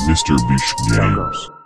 Mr. Bish Games.